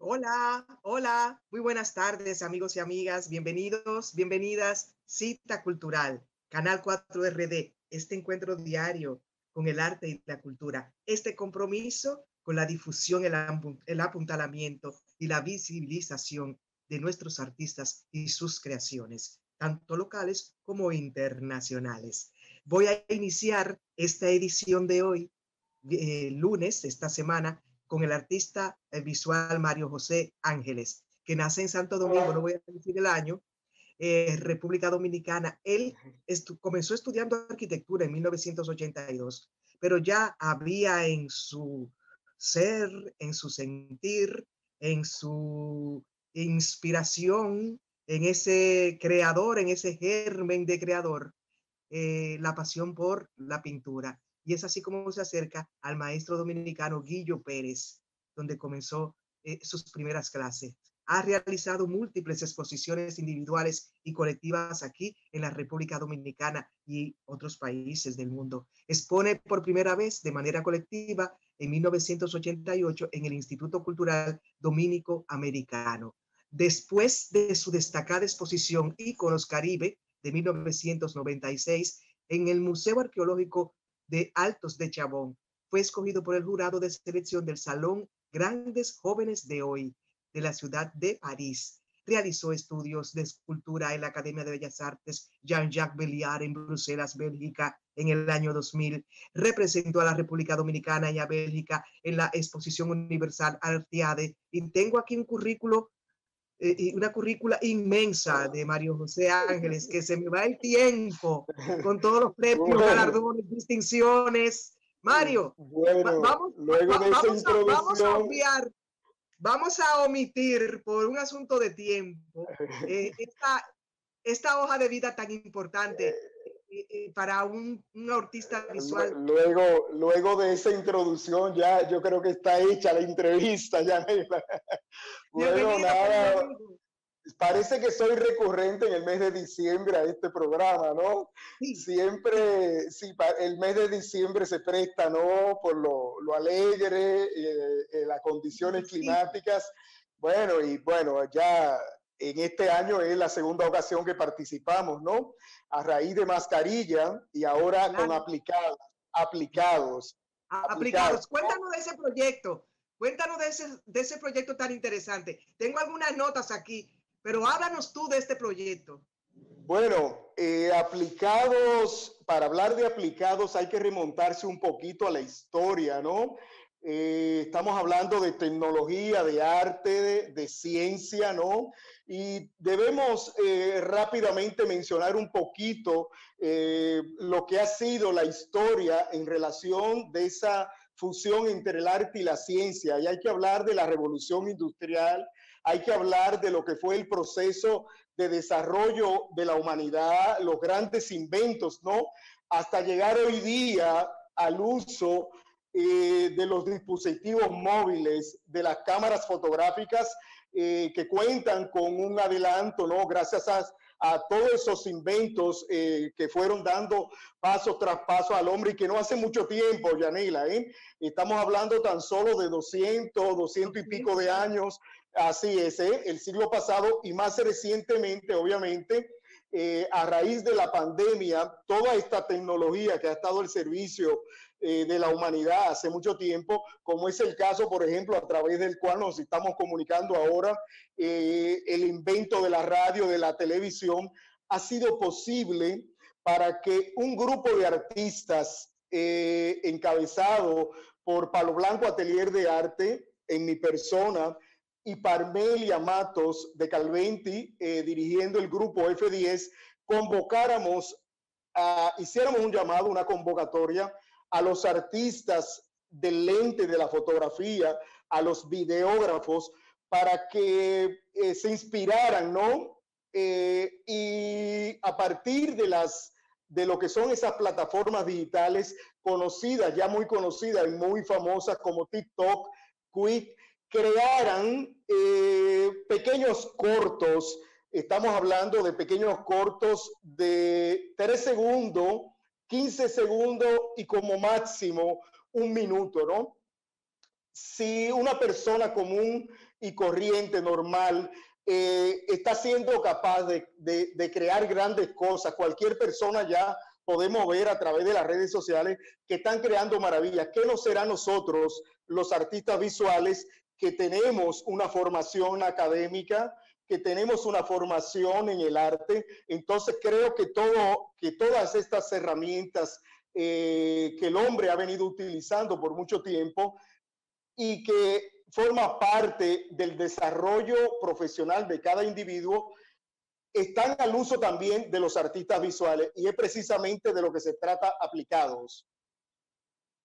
Hola, hola, muy buenas tardes amigos y amigas, bienvenidos, bienvenidas, Cita Cultural, Canal 4RD, este encuentro diario con el arte y la cultura, este compromiso con la difusión, el, apuntalamiento y la visibilización de nuestros artistas y sus creaciones, tanto locales como internacionales. Voy a iniciar esta edición de hoy, eh, lunes, esta semana, con el artista eh, visual Mario José Ángeles, que nace en Santo Domingo, no voy a decir el año, eh, República Dominicana. Él comenzó estudiando arquitectura en 1982, pero ya había en su ser, en su sentir, en su inspiración, en ese creador, en ese germen de creador, eh, la pasión por la pintura. Y es así como se acerca al maestro dominicano Guillo Pérez, donde comenzó eh, sus primeras clases. Ha realizado múltiples exposiciones individuales y colectivas aquí en la República Dominicana y otros países del mundo. Expone por primera vez de manera colectiva en 1988 en el Instituto Cultural Dominico Americano. Después de su destacada exposición Íconos Caribe de 1996 en el Museo Arqueológico de Altos de Chabón, fue escogido por el jurado de selección del Salón Grandes Jóvenes de Hoy de la ciudad de París. Realizó estudios de escultura en la Academia de Bellas Artes Jean-Jacques Belliard en Bruselas, Bélgica, en el año 2000. Representó a la República Dominicana y a Bélgica en la Exposición Universal Artiade. Y tengo aquí un currículo eh, una currícula inmensa de Mario José Ángeles, que se me va el tiempo con todos los premios, galardones, distinciones. Mario, vamos, vamos, a, obviar, vamos a omitir por un asunto de tiempo eh, esta, esta hoja de vida tan importante para un, un, artista visual. Luego, luego de esa introducción, ya yo creo que está hecha la entrevista, ya. bueno, nada, parece que soy recurrente en el mes de diciembre a este programa, ¿no? Siempre, sí, el mes de diciembre se presta, ¿no? Por lo, lo alegre, eh, eh, las condiciones climáticas. Bueno, y bueno, ya en este año es la segunda ocasión que participamos, ¿no? A raíz de mascarilla y ahora con aplicados, aplicados. Aplicados. Cuéntanos de ese proyecto. Cuéntanos de ese, de ese proyecto tan interesante. Tengo algunas notas aquí, pero háblanos tú de este proyecto. Bueno, eh, aplicados, para hablar de aplicados hay que remontarse un poquito a la historia, ¿no? Eh, estamos hablando de tecnología, de arte, de, ciencia, ¿no? Y debemos eh, rápidamente mencionar un poquito eh, lo que ha sido la historia en relación de esa fusión entre el arte y la ciencia. Y hay que hablar de la revolución industrial, hay que hablar de lo que fue el proceso de desarrollo de la humanidad, los grandes inventos, ¿no? Hasta llegar hoy día al uso eh, de los dispositivos móviles, de las cámaras fotográficas eh, que cuentan con un adelanto, ¿no? Gracias a, a todos esos inventos eh, que fueron dando paso tras paso al hombre y que no hace mucho tiempo, Yanila, ¿eh? Estamos hablando tan solo de 200, 200 y pico de años, así es, ¿eh? el siglo pasado y más recientemente, obviamente, a raíz de la pandemia, toda esta tecnología que ha estado al servicio eh, de la humanidad hace mucho tiempo, como es el caso, por ejemplo, a través del cual nos estamos comunicando ahora, eh, el invento de la radio, de la televisión, ha sido posible para que un grupo de artistas eh, encabezado por Palo Blanco Atelier de Arte, en mi persona, y Parmelia Matos de Calventi, dirigiendo el grupo F10, convocáramos, hiciéramos un llamado, una convocatoria a los artistas del lente de la fotografía, a los videógrafos, para que eh, se inspiraran, ¿no? Eh, y a partir de las de lo que son esas plataformas digitales conocidas, ya muy conocidas y muy famosas como TikTok, Quick, crearan eh, pequeños cortos. Estamos hablando de pequeños cortos de tres segundos 15 segundos y como máximo un minuto, ¿no? Si una persona común y corriente, normal, eh, está siendo capaz de, de, crear grandes cosas. Cualquier persona ya podemos ver a través de las redes sociales que están creando maravillas. ¿Qué nos será nosotros, los artistas visuales, que tenemos una formación académica, que tenemos una formación en el arte? Entonces creo que, todo, que todas estas herramientas eh, que el hombre ha venido utilizando por mucho tiempo y que forma parte del desarrollo profesional de cada individuo, están al uso también de los artistas visuales y es precisamente de lo que se trata aplicados.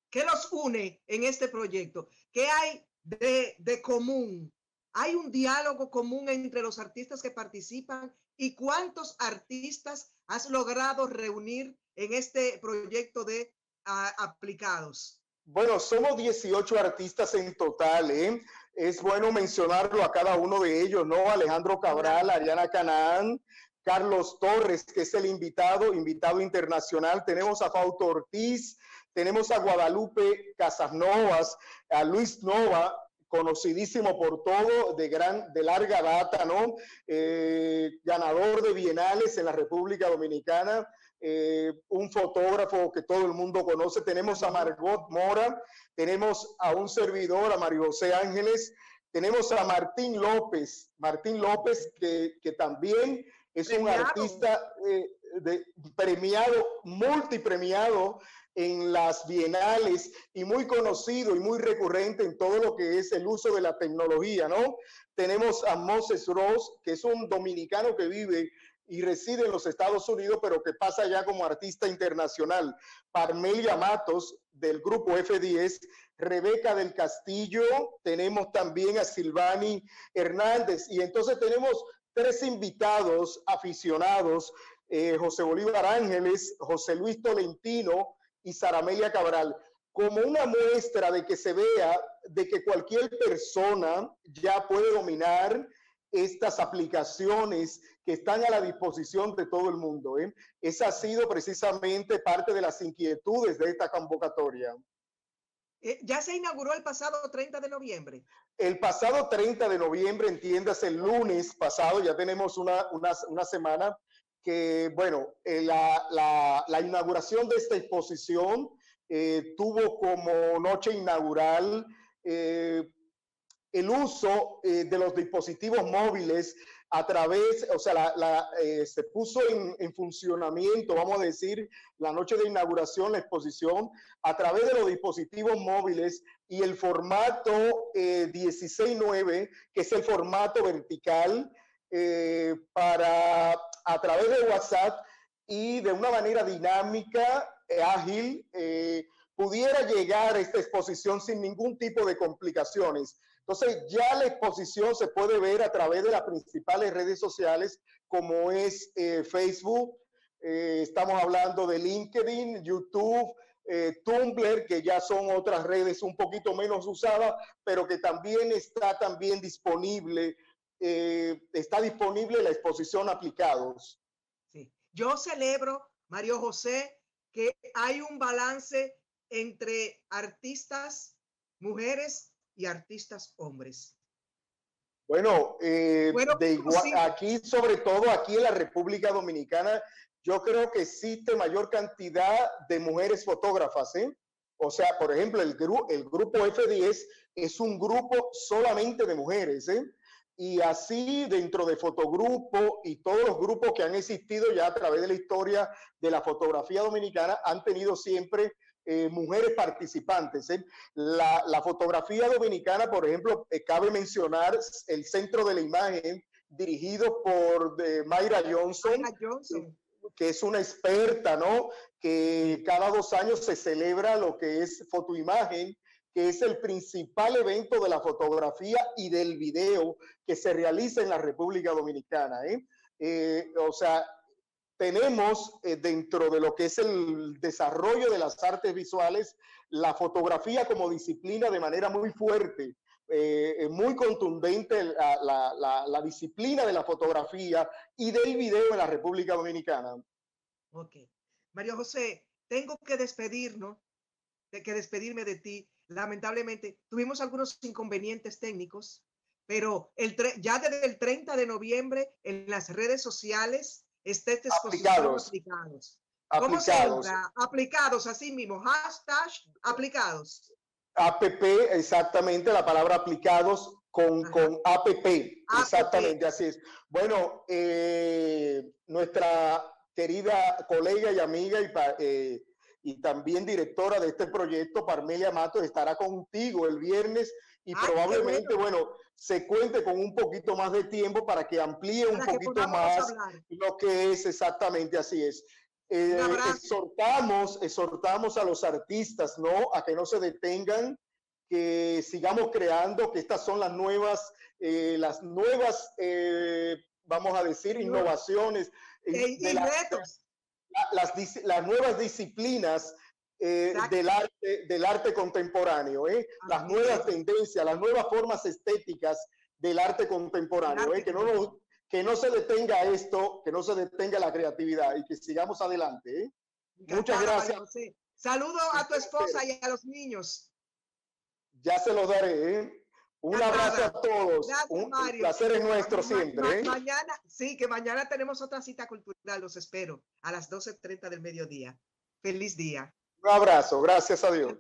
¿Qué los une en este proyecto? ¿Qué hay de, de común? ¿Hay un diálogo común entre los artistas que participan? ¿Y cuántos artistas has logrado reunir en este proyecto de aplicados? Bueno, somos 18 artistas en total, ¿eh? Es bueno mencionarlo a cada uno de ellos, ¿no? Alejandro Cabral, Ariana Canaán, Carlos Torres, que es el invitado, invitado internacional. Tenemos a Fausto Ortiz, tenemos a Guadalupe Casasnovas, a Luis Nova, conocidísimo por todo, de gran, de larga data, ¿no? Eh, ganador de bienales en la República Dominicana. Eh, un fotógrafo que todo el mundo conoce. Tenemos a Margot Mora, tenemos a un servidor, a Mario José Ángeles, tenemos a Martín López, Martín López que, que también es un artista eh, de, premiado, multipremiado en las bienales y muy conocido y muy recurrente en todo lo que es el uso de la tecnología, ¿no? Tenemos a Moses Ross, que es un dominicano que vive y reside en los Estados Unidos, pero que pasa ya como artista internacional. Parmelia Matos, del grupo F10, Rebeca del Castillo, tenemos también a Silvani Hernández, y entonces tenemos tres invitados aficionados, eh, José Bolívar Ángeles, José Luis Tolentino y Saramelia Cabral, como una muestra de que se vea de que cualquier persona ya puede dominar estas aplicaciones que están a la disposición de todo el mundo. ¿eh? Esa ha sido precisamente parte de las inquietudes de esta convocatoria. Eh, ya se inauguró el pasado 30 de noviembre. El pasado 30 de noviembre, entiendas, el lunes pasado, ya tenemos una, una, semana que, bueno, eh, la, la, la, inauguración de esta exposición eh, tuvo como noche inaugural el uso de los dispositivos móviles a través, o sea, la, eh, se puso en, funcionamiento, vamos a decir, la noche de inauguración, la exposición, a través de los dispositivos móviles y el formato eh, 16.9, que es el formato vertical, eh, para a través de WhatsApp y de una manera dinámica, eh, ágil, pudiera llegar a esta exposición sin ningún tipo de complicaciones. Entonces ya la exposición se puede ver a través de las principales redes sociales como es eh, Facebook, eh, estamos hablando de LinkedIn, YouTube, eh, Tumblr, que ya son otras redes un poquito menos usadas, pero que también está también disponible, está disponible la exposición aplicados. Sí. Yo celebro, Mario José, que hay un balance entre artistas, mujeres y artistas hombres? Bueno, eh, de igual, aquí, sobre todo aquí en la República Dominicana, yo creo que existe mayor cantidad de mujeres fotógrafas, ¿eh? O sea, por ejemplo, el, el grupo F10 es un grupo solamente de mujeres, ¿eh? Y así dentro de Fotogrupo y todos los grupos que han existido ya a través de la historia de la fotografía dominicana han tenido siempre eh, mujeres participantes. ¿eh? La, fotografía dominicana, por ejemplo, eh, cabe mencionar el centro de la imagen dirigido por Mayra Johnson, que es una experta, ¿no? Que cada dos años se celebra lo que es fotoimagen, que es el principal evento de la fotografía y del video que se realiza en la República Dominicana. o sea, tenemos eh, dentro de lo que es el desarrollo de las artes visuales la fotografía como disciplina de manera muy fuerte, eh, muy contundente la, la, disciplina de la fotografía y del video en la República Dominicana. Ok. Mario José, tengo que despedirnos, de que despedirme de ti. Lamentablemente, tuvimos algunos inconvenientes técnicos, pero el ya desde el 30 de noviembre en las redes sociales esta exposición aplicados. ¿Cómo aplicados. se Aplicados, así mismo, hashtag aplicados. APP, exactamente, la palabra aplicados con, con APP, exactamente, así es. Bueno, eh, nuestra querida colega y amiga y, eh, y, también directora de este proyecto, Parmelia Matos, estará contigo el viernes y probablemente, bueno. se cuente con un poquito más de tiempo para que amplíe un poquito más lo que es exactamente así es. Eh, exhortamos, exhortamos a los artistas, ¿no? A que no se detengan, que sigamos creando, que estas son las nuevas, eh, las nuevas, eh, vamos a decir, innovaciones. Y, retos. las, las, nuevas disciplinas del, arte, del arte contemporáneo, las nuevas tendencias, las nuevas formas estéticas del arte contemporáneo, que no nos que no se detenga esto, que no se detenga la creatividad y que sigamos adelante. ¿eh? Muchas gracias. Saludo a tu esposa y a los niños. Ya se los daré. ¿eh? Un abrazo a todos. Un, placer es nuestro siempre. ¿eh? Mañana, sí, que mañana tenemos otra cita cultural. Los espero a las 12.30 del mediodía. Feliz día. Un abrazo. Gracias a Dios.